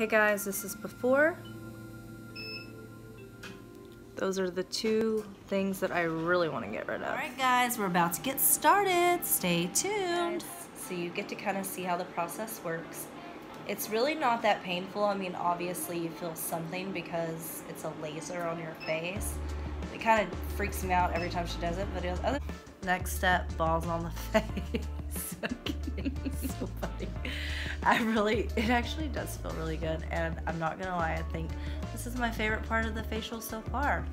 Okay guys, this is before. Those are the two things that I really want to get rid of. Alright guys, we're about to get started. Stay tuned. So you get to kind of see how the process works. It's really not that painful. I mean, obviously you feel something because it's a laser on your face. It kind of freaks me out every time she does it, but it was other. Next step, balls on the face. okay. I really, it actually does feel really good, and I'm not gonna lie, I think this is my favorite part of the facial so far.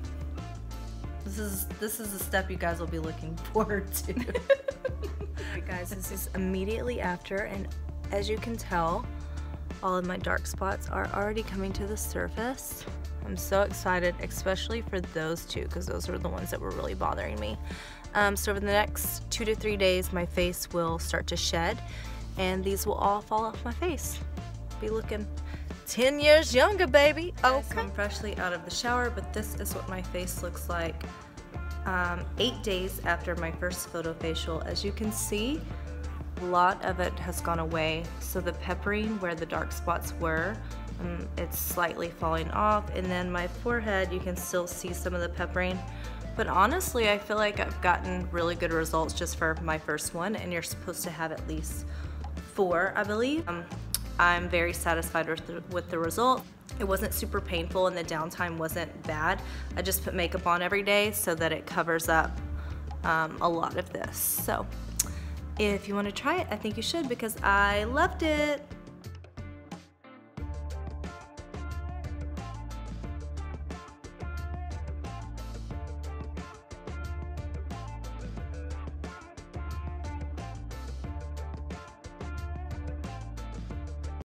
This is this is the step you guys will be looking forward to. Alright guys, this is immediately after, and as you can tell, all of my dark spots are already coming to the surface. I'm so excited, especially for those two, because those were the ones that were really bothering me. Um, so over the next two to three days, my face will start to shed, and these will all fall off my face. Be looking 10 years younger, baby. Okay. So I'm freshly out of the shower, but this is what my face looks like um, eight days after my first photo facial. As you can see, a lot of it has gone away. So the peppering where the dark spots were, um, it's slightly falling off. And then my forehead, you can still see some of the peppering. But honestly, I feel like I've gotten really good results just for my first one and you're supposed to have at least four, I believe. Um, I'm very satisfied with the, with the result. It wasn't super painful and the downtime wasn't bad. I just put makeup on every day so that it covers up um, a lot of this. So if you want to try it, I think you should because I loved it.